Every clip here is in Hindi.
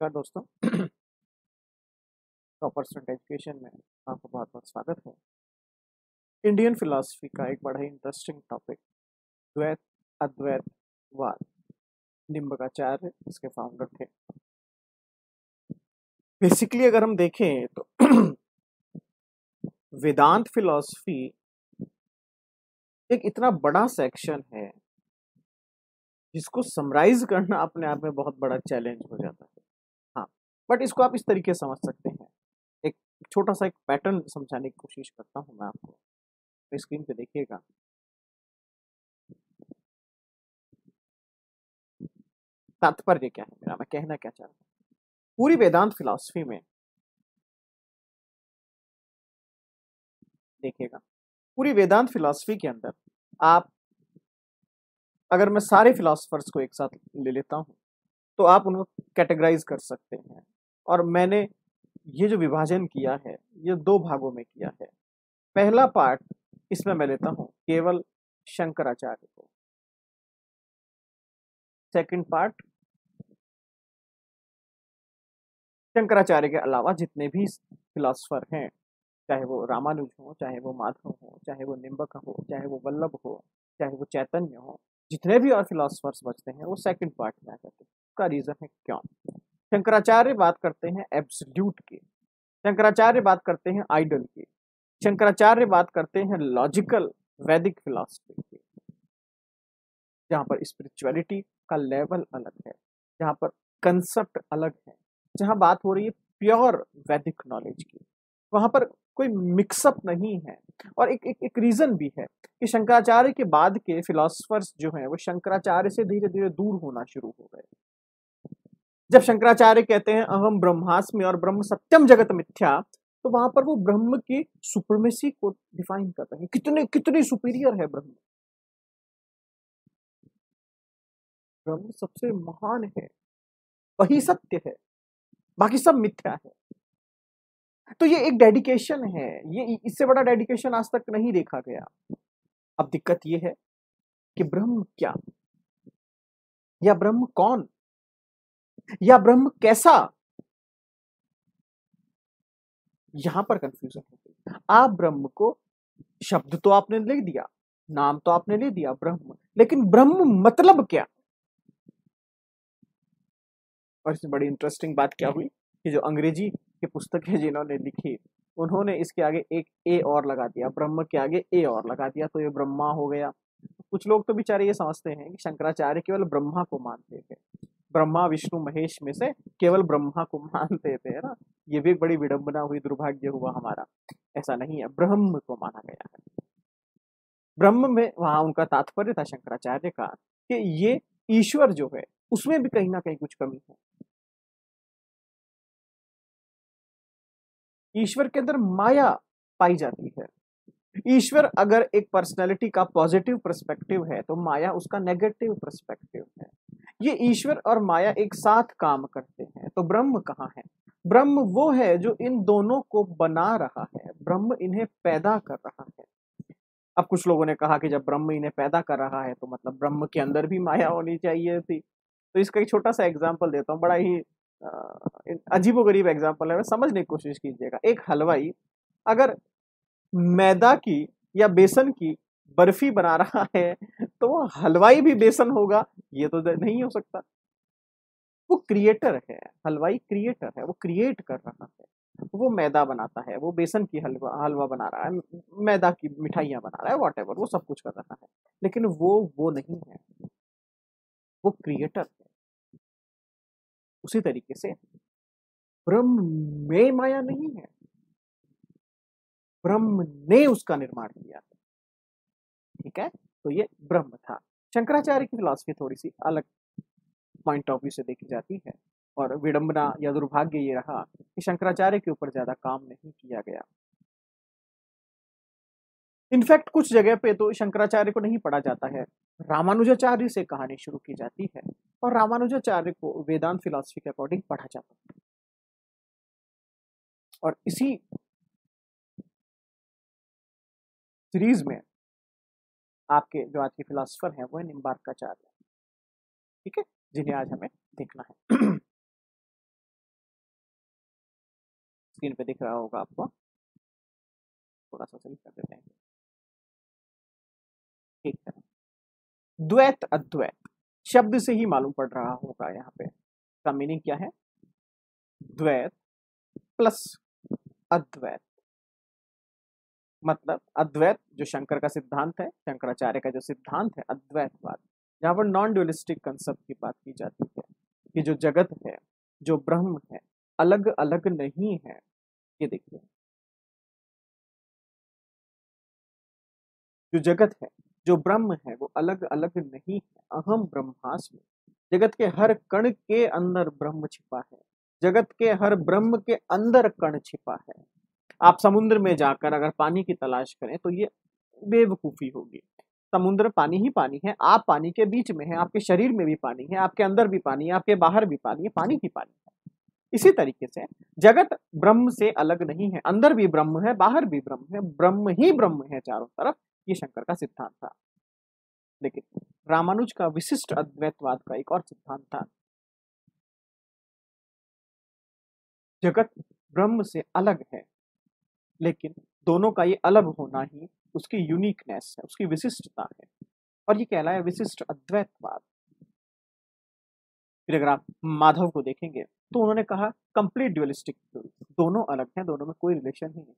नमस्कार दोस्तों। टॉपर स्टूडेंट एजुकेशन में आपका बहुत बहुत स्वागत है। इंडियन फिलॉसफी का एक बड़ा ही इंटरेस्टिंग टॉपिक द्वैत अद्वैतवाद निम्बकाचार्य इसके फाउंडर थे। बेसिकली अगर हम देखें तो वेदांत फिलॉसफी एक इतना बड़ा सेक्शन है, जिसको समराइज करना अपने आप में बहुत बड़ा चैलेंज हो जाता हाँ। बट इसको आप इस तरीके समझ सकते हैं। एक छोटा सा एक पैटर्न समझाने की कोशिश करता हूँ मैं आपको। स्क्रीन पे देखिएगा। तात्पर्य क्या है मेरा? मैं कहना क्या चाह रहा हूँ? पूरी वेदांत फिलॉसफी में देखिएगा। पूरी वेदांत फिलॉसफी के अंदर आप अगर मैं सारे फिलोसफर्स को एक साथ ले लेता हूँ तो आप उनको कैटेगराइज कर सकते हैं। और मैंने ये जो विभाजन किया है, ये दो भागों में किया है। पहला पार्ट इसमें मैं लेता हूँ, केवल शंकराचार्य को। सेकंड पार्ट शंकराचार्य के अलावा जितने भी फिलोसफर हैं, चाहे वो रामानुज हो, चाहे वो माधव हो, चाहे वो निम्बक हो, चाहे वो वल्लभ हो, चाहे वो चैतन्य हो, जितने भी और फिलोसफर्स बचते हैं, वो सेकंड पार्ट में आ जाते हैं। उसका रीजन है क्यों? शंकराचार्य बात करते हैं एब्सल्यूट की शंकराचार्य बात करते हैं आइडल की शंकराचार्य बात करते हैं लॉजिकल वैदिक फिलोसफी की जहाँ पर स्पिरिचुअलिटी का लेवल अलग है जहाँ पर कंसेप्ट अलग है जहाँ बात हो रही है प्योर वैदिक नॉलेज की वहाँ पर कोई मिक्सअप नहीं है और एक एक, एक रीजन भी है कि शंकराचार्य के बाद के फिलोसफर्स जो हैं वो शंकराचार्य से धीरे धीरे दूर होना शुरू हो गए। जब शंकराचार्य कहते हैं अहम ब्रह्मास्मि और ब्रह्म सत्यम जगत मिथ्या तो वहाँ पर वो ब्रह्म की सुपरमेसी को डिफाइन कर रहे हैं। कितने कितने सुपीरियर है ब्रह्म। ब्रह्म सबसे महान है, वही सत्य है, बाकी सब मिथ्या है। तो ये एक डेडिकेशन है, ये इससे बड़ा डेडिकेशन आज तक नहीं देखा गया। अब दिक्कत ये है कि ब्रह्म क्या? या ब्रह्म कौन? या ब्रह्म कैसा? यहाँ पर कंफ्यूजन हो गई। आप ब्रह्म को शब्द तो आपने ले दिया, नाम तो आपने ले दिया, ब्रह्म। लेकिन ब्रह्म मतलब क्या? और इसमें बड़ी इंटरेस्टिंग बात क्या हुई? कि जो अंग्रेज़ी की पुस्तकें जिन्होंने लिखी, उन्होंने इसके आगे एक ए और लगा दिया, ब्रह्म के आगे ए और लगा दिया तो ये ब्रह्मा हो गया। कुछ लोग तो बेचारे ये समझते हैं कि शंकराचार्य केवल ब्रह्मा को मानते थे। ब्रह्मा, विष्णु, महेश में से केवल ब्रह्मा को मानते थे, है ना? ये भी एक बड़ी विडंबना हुई, दुर्भाग्य हुआ हमारा। ऐसा नहीं है, ब्रह्म को माना गया है। ब्रह्म में वहाँ उनका तात्पर्य था शंकराचार्य का कि ये ईश्वर जो है, उसमें भी कहीं ना कहीं कुछ कमी है। ईश्वर के अंदर माया पाई जाती है। ईश्वर अगर एक पर्सनैलिटी का पॉजिटिव पर्सपेक्टिव है तो माया उसका नेगेटिव पर्सपेक्टिव है। ये ईश्वर और माया एक साथ काम करते हैं तो ब्रह्म कहाँ है? ब्रह्म वो है जो इन दोनों को बना रहा है, ब्रह्म इन्हें पैदा कर रहा है। अब कुछ लोगों ने कहा कि जब ब्रह्म इन्हें पैदा कर रहा है तो मतलब ब्रह्म के अंदर भी माया होनी चाहिए थी। तो इसका एक छोटा सा एग्ज़ाम्पल देता हूँ, बड़ा ही अजीबो गरीब एग्ज़ाम्पल है समझने की कोशिश कीजिएगा। एक हलवाई, अगर मैदा की या बेसन की बर्फ़ी बना रहा है तो वो हलवाई भी बेसन होगा, ये तो नहीं हो सकता। वो क्रिएटर है, हलवाई क्रिएटर है, वो क्रिएट कर रहा है, वो मैदा बनाता है, वो बेसन की हलवा हलवा बना रहा है, मैदा की मिठाइयाँ बना रहा है वॉट वो सब कुछ कर रहा है, लेकिन वो वो नहीं है। वो क्रिएटर है। उसी तरीके से ब्रह्म में माया नहीं है। ब्रह्म ने उसका निर्माण किया ठीक है? तो ये ब्रह्म था। शंकराचार्य की फिलॉसफी थोड़ी सी अलग पॉइंट ऑफ़ व्यू से देखी जाती है और विडंबना या दुर्भाग्य ये रहा कि शंकराचार्य के ऊपर ज़्यादा काम नहीं किया गया। इनफैक्ट कुछ जगह पे तो शंकराचार्य को नहीं पढ़ा जाता है। रामानुजाचार्य से कहानी शुरू की जाती है और रामानुजाचार्य को वेदांत फिलॉसफी के अकॉर्डिंग पढ़ा जाता है। और इसी सीरीज़ में आपके जो आज के फिलोसफर हैं, वो है। निम्बार्काचार्य ठीक है? जिन्हें आज हमें देखना है। स्क्रीन पे दिख रहा होगा आपको। थोड़ा सा सही कर देते हैं। ठीक है। द्वैत अद्वैत। शब्द से ही मालूम पड़ रहा होगा यहाँ पे। का मीनिंग क्या है? द्वैत प्लस अद्वैत। मतलब अद्वैत, जो शंकर का सिद्धांत है, शंकराचार्य का जो सिद्धांत है, अद्वैतवाद, जहाँ पर नॉन ड्यूलिस्टिक कंसेप्ट की बात की जाती है कि जो जगत है, जो ब्रह्म है अलग अलग नहीं है। ये देखिए। जो जगत है, जो ब्रह्म है, वो अलग अलग नहीं है। अहम ब्रह्मास्मि। जगत के हर कण के अंदर ब्रह्म छिपा है। जगत के हर ब्रह्म के अंदर कण छिपा है। आप समुद्र में जाकर अगर पानी की तलाश करें तो ये बेवकूफ़ी होगी। समुद्र पानी ही पानी है, आप पानी के बीच में है, आपके शरीर में भी पानी है, आपके अंदर भी पानी है, आपके बाहर भी पानी है, पानी ही पानी है। इसी तरीके से जगत ब्रह्म से अलग नहीं है, अंदर भी ब्रह्म है, बाहर भी ब्रह्म है, ब्रह्म ही ब्रह्म है चारों तरफ़, ये शंकर का सिद्धांत था। लेकिन रामानुज का विशिष्ट अद्वैतवाद का एक और सिद्धांत था। जगत ब्रह्म से अलग है लेकिन दोनों का ये अलग होना ही उसकी यूनिकनेस है, उसकी विशिष्टता है। और ये कहलाया विशिष्ट अद्वैतवाद। फिर अगर आप माधव को देखेंगे तो उन्होंने कहा कंप्लीट ड्यूअलिस्टिक दोनों अलग हैं, दोनों में कोई रिलेशन ही नहीं।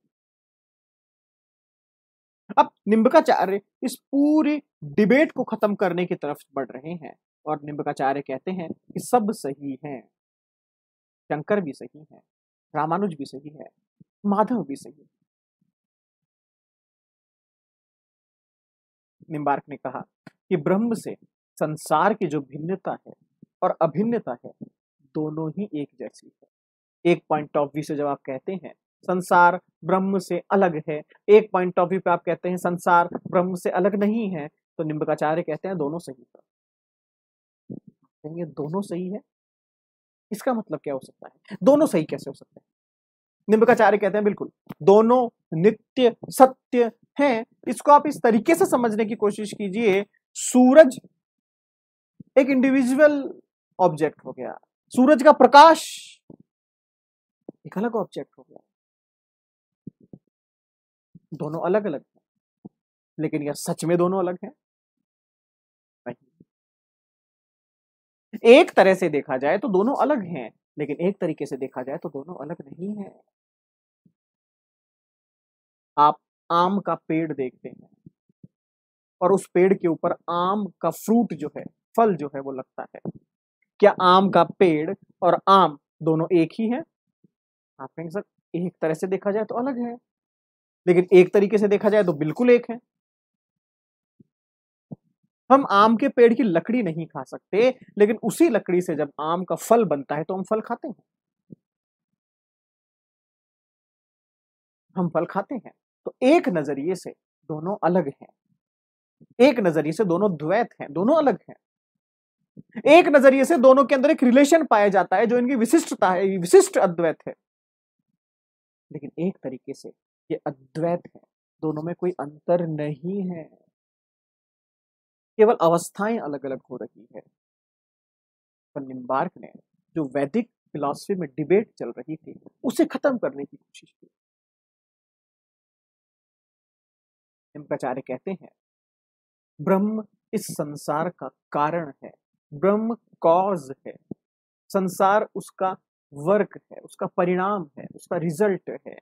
अब निम्बकाचार्य इस पूरी डिबेट को खत्म करने की तरफ़ बढ़ रहे हैं और निम्बकाचार्य कहते हैं कि सब सही है, शंकर भी सही है, रामानुज भी सही है। माधव भी सही। निम्बार्क ने कहा कि ब्रह्म से संसार की जो भिन्नता है और अभिन्नता है, दोनों ही एक जैसी है। एक पॉइंट ऑफ़ व्यू से जब आप कहते हैं, संसार ब्रह्म से अलग है, एक पॉइंट ऑफ़ व्यू पे आप कहते हैं, संसार ब्रह्म से अलग नहीं है तो निम्बकाचार्य कहते हैं, दोनों सही है। कहेंगे, दोनों सही है? इसका मतलब क्या हो सकता है? दोनों सही कैसे हो सकते हैं? निम्बकाचार्य कहते हैं, बिल्कुल। दोनों नित्य, सत्य हैं। इसको आप इस तरीके से समझने की कोशिश कीजिए, सूरज एक इंडिविजुअल ऑब्जेक्ट हो गया। सूरज का प्रकाश एक अलग ऑब्जेक्ट हो गया। दोनों अलग अलग हैं। लेकिन यह सच में दोनों अलग हैं? एक तरह से देखा जाए तो दोनों अलग हैं, लेकिन एक तरीके से देखा जाए तो दोनों अलग नहीं है। आप आम का पेड़ देखते हैं। और उस पेड़ के ऊपर आम का फ्रूट जो है, फल जो है वो लगता है। क्या आम का पेड़ और आम दोनों एक ही है? आप कहेंगे, सर, एक तरह से देखा जाए तो अलग है। लेकिन एक तरीके से देखा जाए तो बिल्कुल एक है। हम आम के पेड़ की लकड़ी नहीं खा सकते, लेकिन उसी लकड़ी से जब आम का फल बनता है तो हम फल खाते हैं। हम फल खाते हैं। तो एक नज़रिए से दोनों अलग हैं। एक नज़रिए से दोनों द्वैत हैं, दोनों अलग हैं। एक नज़रिए से दोनों के अंदर एक रिलेशन पाया जाता है जो इनकी विशिष्टता है विशिष्ट अद्वैत है। लेकिन एक तरीके से ये अद्वैत है, दोनों में कोई अंतर नहीं है। केवल अवस्थाएँ अलग अलग हो रही है। पर निम्बार्क ने जो वैदिक फिलॉसफी में डिबेट चल रही थी, उसे खत्म करने की कोशिश की। निम्बाचार्य कहते हैं। ब्रह्म इस संसार का कारण है। ब्रह्म कॉज है। संसार उसका वर्क है, उसका परिणाम है, उसका रिज़ल्ट है।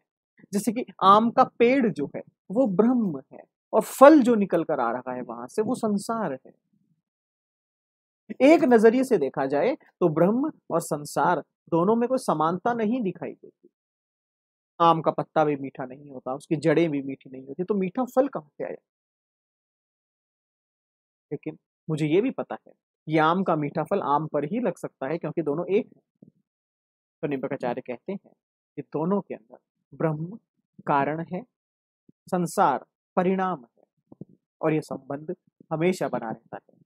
जैसे कि आम का पेड़ जो है, वो ब्रह्म है और फल जो निकल कर आ रहा है वहाँ से वो संसार है। एक नज़रिए से देखा जाए तो ब्रह्म और संसार दोनों में कोई समानता नहीं दिखाई देती। आम का पत्ता भी मीठा नहीं होता, उसकी जड़ें भी मीठी नहीं होती तो मीठा फल कहाँ से आया? लेकिन मुझे ये भी पता है ये आम का मीठा फल आम पर ही लग सकता है, क्योंकि दोनों एक है। तो निम्बकाचार्य कहते हैं कि दोनों के अंदर ब्रह्म कारण है, संसार परिणाम है, और यह संबंध हमेशा बना रहता है।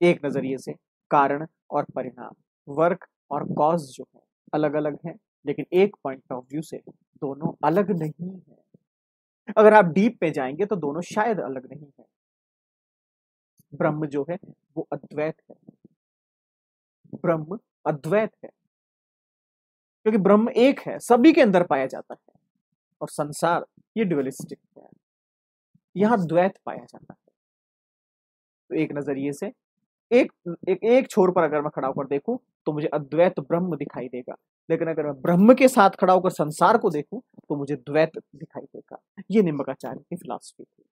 एक नज़रिए से कारण और परिणाम वर्क और कॉज जो है अलग अलग है। लेकिन एक पॉइंट ऑफ़ व्यू से दोनों अलग नहीं है। अगर आप डीप पे जाएँगे तो दोनों शायद अलग नहीं है। ब्रह्म जो है, वो अद्वैत है। ब्रह्म अद्वैत है। क्योंकि ब्रह्म एक है, सभी के अंदर पाया जाता है। और संसार, ये ड्युअलिस्टिक है। यहाँ द्वैत पाया जाता है। तो एक नज़रिए से एक एक एक छोर पर अगर मैं खड़ा होकर देखूँ तो मुझे अद्वैत ब्रह्म दिखाई देगा। लेकिन अगर मैं ब्रह्म के साथ खड़ा होकर संसार को देखूँ तो मुझे द्वैत दिखाई देगा। ये निम्बकाचार्य की फिलॉसफी थी।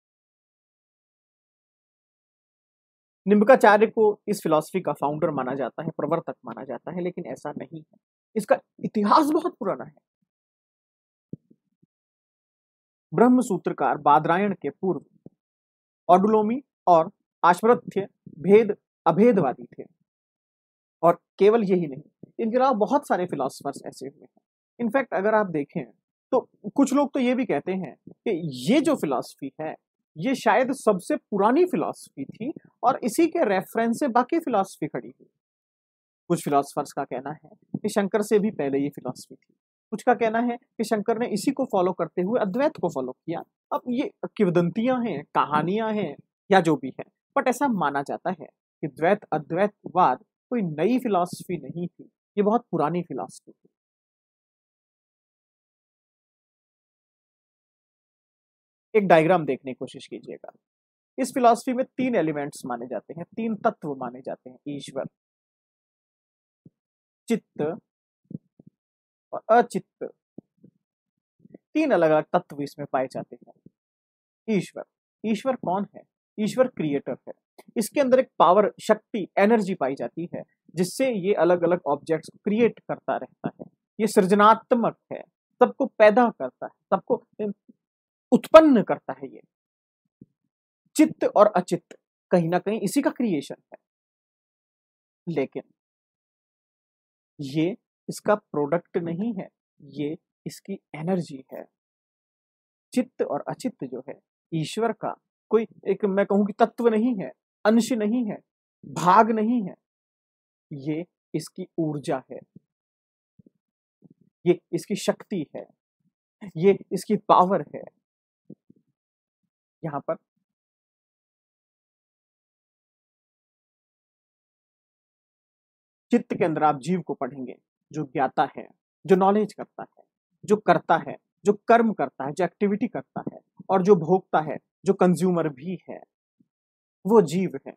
निम्बकाचार्य को इस फिलॉसफी का फाउंडर माना जाता है, प्रवर्तक माना जाता है, लेकिन ऐसा नहीं है। इसका इतिहास बहुत पुराना है। ब्रह्म सूत्रकार बादरायण के पूर्व ऑडुलोमी और आश्वरथ्य भेद अभेदवादी थे। और केवल यही नहीं, इनके अलावा बहुत सारे फिलोसफर्स ऐसे हुए हैं। इनफैक्ट अगर आप देखें तो कुछ लोग तो ये भी कहते हैं कि ये जो फिलॉसफी है, ये शायद सबसे पुरानी फिलॉसफी थी और इसी के रेफरेंस से बाकी फिलॉसफी खड़ी हुई। कुछ फिलोसफर्स का कहना है कि शंकर से भी पहले ये फिलॉसफी थी। कुछ का कहना है कि शंकर ने इसी को फॉलो करते हुए अद्वैत को फॉलो किया। अब ये किवदंतियाँ हैं, कहानियाँ हैं, या जो भी है बट ऐसा माना जाता है। कि द्वैत अद्वैतवाद कोई नई फिलॉसफी नहीं थी, ये बहुत पुरानी फिलॉसफी थी। एक डायग्राम देखने की कोशिश कीजिएगा। इस फिलॉसफी में तीन एलिमेंट्स माने जाते हैं, तीन तत्व माने जाते हैं, ईश्वर, चित्त और अचित्त। तीन अलग अलग तत्व इसमें पाए जाते हैं, ईश्वर। ईश्वर कौन है? ईश्वर क्रिएटर है। इसके अंदर एक पावर शक्ति एनर्जी पाई जाती है, जिससे ये अलग अलग ऑब्जेक्ट्स क्रिएट करता रहता है। ये सृजनात्मक है, सबको पैदा करता है, सबको उत्पन्न करता है ये। चित्त और अचित कहीं ना कहीं इसी का क्रिएशन है। लेकिन ये इसका प्रोडक्ट नहीं है, ये इसकी एनर्जी है। चित्त और अचित्त जो है, ईश्वर का कोई एक मैं कहूँ कि तत्व नहीं है अंश नहीं है, भाग नहीं है, ये इसकी ऊर्जा है। ये इसकी शक्ति है, ये इसकी पावर है। यहाँ पर चित्त के अंदर आप जीव को पढ़ेंगे, जो ज्ञाता है, जो नॉलेज करता है, जो करता है, जो कर्म करता है, जो एक्टिविटी करता है, और जो भोगता है, जो कंज्यूमर भी है। वो जीव है,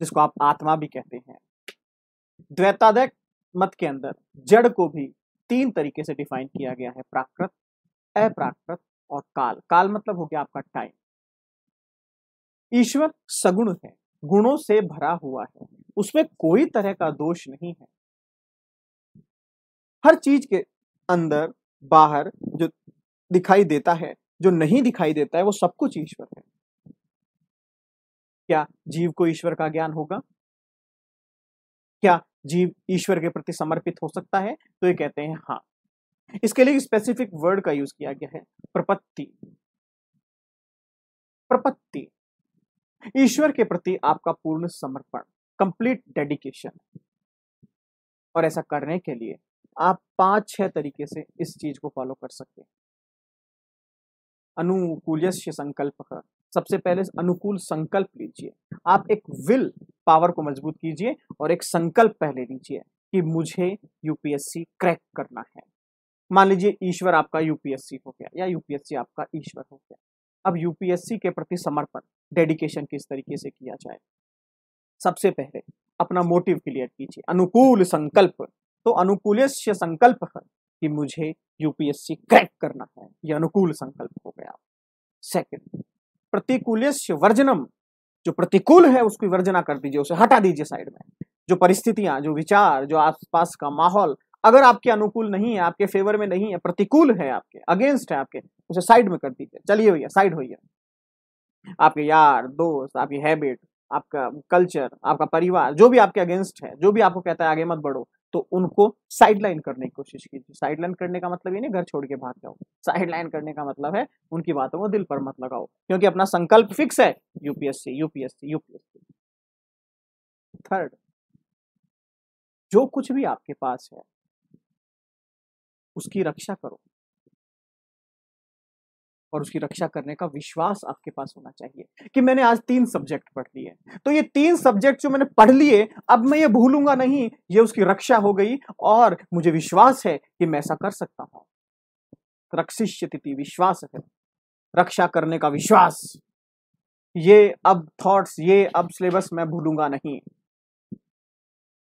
जिसको आप आत्मा भी कहते हैं। द्वैतादय मत के अंदर, जड़ को भी तीन तरीके से डिफाइन किया गया है, प्राकृत, अप्राकृत और काल। काल मतलब हो गया आपका टाइम ईश्वर सगुण है, गुणों से भरा हुआ है, उसमें कोई तरह का दोष नहीं है। हर चीज़ के अंदर, बाहर जो दिखाई देता है, जो नहीं दिखाई देता है, वो सब कुछ ईश्वर है। क्या जीव को ईश्वर का ज्ञान होगा? क्या जीव ईश्वर के प्रति समर्पित हो सकता है? तो ये कहते हैं हाँ। इसके लिए स्पेसिफिक वर्ड का यूज़ किया गया है, प्रपत्ति। प्रपत्ति। ईश्वर के प्रति आपका पूर्ण समर्पण कंप्लीट डेडिकेशन और ऐसा करने के लिए आप पाँच छह तरीके से इस चीज़ को फॉलो कर सकते हैं। अनुकूल संकल्प सबसे पहले अनुकूल संकल्प लीजिए। आप एक विल पावर को मज़बूत कीजिए और एक संकल्प पहले लीजिए कि मुझे यूपीएससी क्रैक करना है। मान लीजिए ईश्वर आपका यूपीएससी हो गया या यूपीएससी आपका ईश्वर हो गया। अब यूपीएससी के प्रति समर्पण, डेडिकेशन किस तरीके से किया जाए? सबसे पहले अपना मोटिव क्लियर कीजिए। अनुकूल संकल्प तो अनुकूल संकल्प है कि मुझे यूपीएससी क्रैक करना है। यह अनुकूल संकल्प हो गया। सेकंड प्रतिकूल वर्जनम। जो प्रतिकूल है, उसकी वर्जना कर दीजिए, उसे हटा दीजिए साइड में। जो परिस्थितियाँ, जो विचार, जो आसपास का माहौल, अगर आपके अनुकूल नहीं है, आपके फेवर में नहीं है, प्रतिकूल है आपके अगेंस्ट है आपके, उसे साइड में कर दीजिए। चलिए भैया साइड होइए। आपके यार, दोस्त, आपकी हैबिट आपका कल्चर आपका परिवार, जो भी आपके अगेंस्ट है, जो भी आपको कहता है, आगे मत बढ़ो। तो उनको साइडलाइन करने की कोशिश कीजिए। साइडलाइन करने का मतलब ये नहीं, घर छोड़ के भाग जाओ। साइडलाइन करने का मतलब है, उनकी बातों को दिल पर मत लगाओ, क्योंकि अपना संकल्प फिक्स है यूपीएससी यूपीएससी यूपीएससी थर्ड जो कुछ भी आपके पास है, उसकी रक्षा करो। और उसकी रक्षा करने का विश्वास आपके पास होना चाहिए कि मैंने आज तीन सब्जेक्ट पढ़ लिए तो ये तीन सब्जेक्ट जो मैंने पढ़ लिए, अब मैं ये भूलूँगा नहीं, ये उसकी रक्षा हो गई और मुझे विश्वास है कि मैं ऐसा कर सकता हूँ। रक्षिष्य विश्वास है। रक्षा करने का विश्वास। ये अब थॉट्स ये अब सिलेबस मैं भूलूँगा नहीं।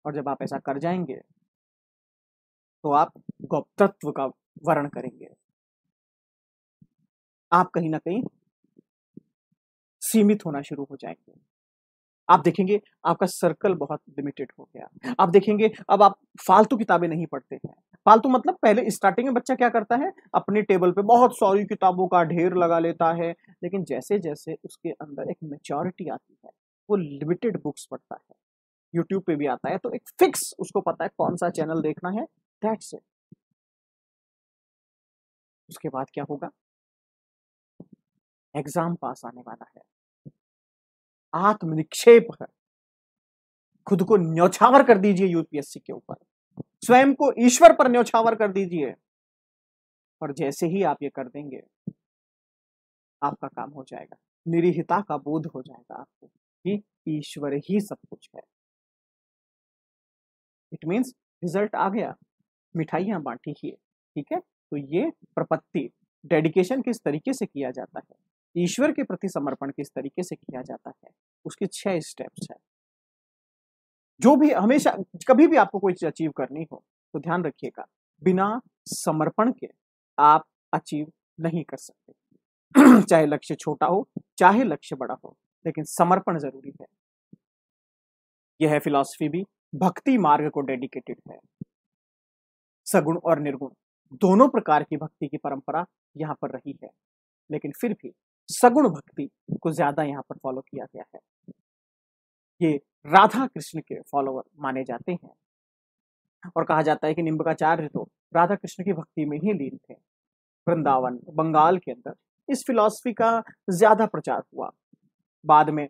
और जब आप ऐसा कर जाएँगे तो आप गौप्तत्व का वर्ण करेंगे। आप कहीं ना कहीं सीमित होना शुरू हो जाएँगे। आप देखेंगे आपका सर्कल बहुत लिमिटेड हो गया। आप देखेंगे अब आप फालतू किताबें नहीं पढ़ते हैं। फालतू मतलब पहले स्टार्टिंग में बच्चा क्या करता है? अपने टेबल पे बहुत सारी किताबों का ढेर लगा लेता है, लेकिन जैसे जैसे उसके अंदर एक मेचोरिटी आती है, वो लिमिटेड बुक्स पढ़ता है। यूट्यूब पे भी आता है तो एक फिक्स उसको पता है कौन सा चैनल देखना है दैट्स इट उसके बाद क्या होगा? एग्ज़ाम पास आने वाला है। आत्मनिक्षेप है। खुद को न्यौछावर कर दीजिए यूपीएससी के ऊपर। स्वयं को ईश्वर पर न्यौछावर कर दीजिए। और जैसे ही आप ये कर देंगे, आपका काम हो जाएगा। निरीहिता का बोध हो जाएगा आपको कि ईश्वर ही सब कुछ है। इट मीन्स रिज़ल्ट आ गया। मिठाइयाँ बांटी ही। ठीक है? तो ये प्रपत्ति डेडिकेशन किस तरीके से किया जाता है? ईश्वर के प्रति समर्पण किस तरीके से किया जाता है? उसके छह स्टेप्स है। जो भी हमेशा, कभी भी आपको कोई चीज़ अचीव करनी हो तो ध्यान रखिएगा, बिना समर्पण के आप अचीव नहीं कर सकते। चाहे लक्ष्य छोटा हो, चाहे लक्ष्य बड़ा हो, लेकिन समर्पण ज़रूरी है। यह है फिलॉसफी भी, भक्ति मार्ग को डेडिकेटेड है। सगुण और निर्गुण। दोनों प्रकार की भक्ति की परंपरा यहाँ पर रही है। लेकिन फिर भी सगुण भक्ति को ज़्यादा यहाँ पर फॉलो किया गया है। ये राधा कृष्ण के फॉलोअर माने जाते हैं। और कहा जाता है कि निम्बकाचार्य तो राधा कृष्ण की भक्ति में ही लीन थे। वृंदावन, बंगाल के अंदर इस फिलॉसफी का ज़्यादा प्रचार हुआ। बाद में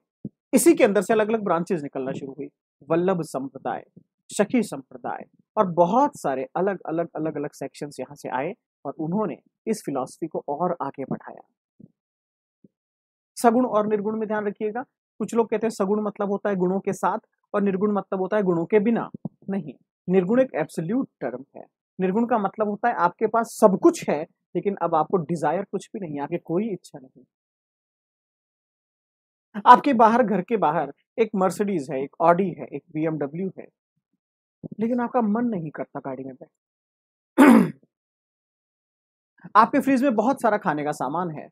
इसी के अंदर से अलग अलग ब्रांचेस निकलना शुरू हुई। वल्लभ संप्रदाय। शकी संप्रदाय और बहुत सारे अलग अलग अलग अलग सेक्शन यहाँ से आए और उन्होंने इस फिलॉसफी को और आगे बढ़ाया। सगुण और निर्गुण में ध्यान रखिएगा। कुछ लोग कहते हैं सगुण मतलब होता है गुणों के साथ और निर्गुण मतलब होता है गुणों के बिना। नहीं, निर्गुण एक एब्सोल्यूट टर्म है। निर्गुण का मतलब होता है आपके पास सब कुछ है, लेकिन अब आपको डिज़ायर कुछ भी नहीं, आपके कोई इच्छा नहीं। आपके बाहर, घर के बाहर एक मर्सिडीज है, एक ऑडी है, एक बीएमडब्ल्यू है। लेकिन आपका मन नहीं करता गाड़ी में बैठ आपके फ्रिज में बहुत सारा खाने का सामान है,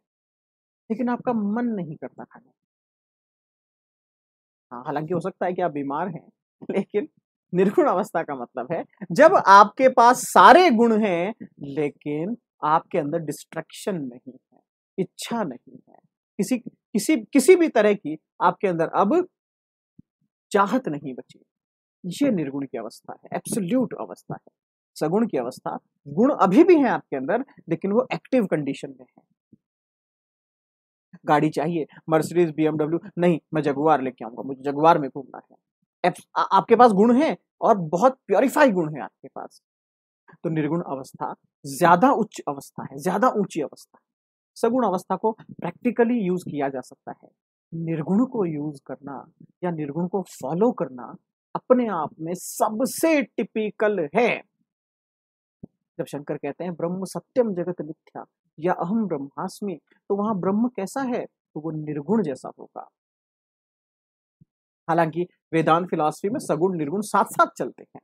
लेकिन आपका मन नहीं करता खाने हाँ हालाँकि हो सकता है कि आप बीमार हैं, लेकिन निर्गुण अवस्था का मतलब है, जब आपके पास सारे गुण हैं, लेकिन आपके अंदर डिस्ट्रक्शन नहीं है, इच्छा नहीं है, किसी किसी किसी भी तरह की आपके अंदर अब चाहत नहीं बची। ये निर्गुण की अवस्था है एब्सोल्यूट अवस्था है सगुण की अवस्था। गुण अभी भी है आपके अंदर लेकिन वो एक्टिव कंडीशन में है। गाड़ी चाहिए मर्सिडीज बीएमडब्ल्यू नहीं मैं जगुआर लेके आऊँगा मुझे जगुआर में घूमना है। आपके पास गुण है और बहुत प्योरीफाई गुण है आपके पास। तो निर्गुण अवस्था ज़्यादा उच्च अवस्था है ज़्यादा ऊँची अवस्था है। सगुण अवस्था को प्रैक्टिकली यूज़ किया जा सकता है। निर्गुण को यूज़ करना या निर्गुण को फॉलो करना अपने आप में सबसे टिपिकल है। जब शंकर कहते हैं, ब्रह्म सत्यम जगत मिथ्या या अहम ब्रह्मास्मि तो वहाँ ब्रह्म कैसा है? तो वो निर्गुण जैसा होगा। हालाँकि वेदांत फिलॉसफी में सगुण निर्गुण साथ साथ चलते हैं।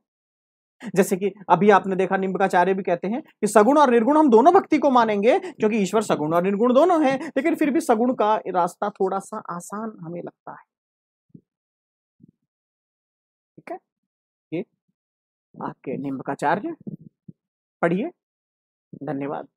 जैसे कि अभी आपने देखा निम्बकाचार्य भी कहते हैं कि सगुण और निर्गुण हम दोनों भक्ति को मानेंगे, क्योंकि ईश्वर सगुण और निर्गुण दोनों हैं, लेकिन फिर भी सगुण का रास्ता थोड़ा सा आसान हमें लगता है। आपके निम्बकाचार्य पढ़िए। धन्यवाद।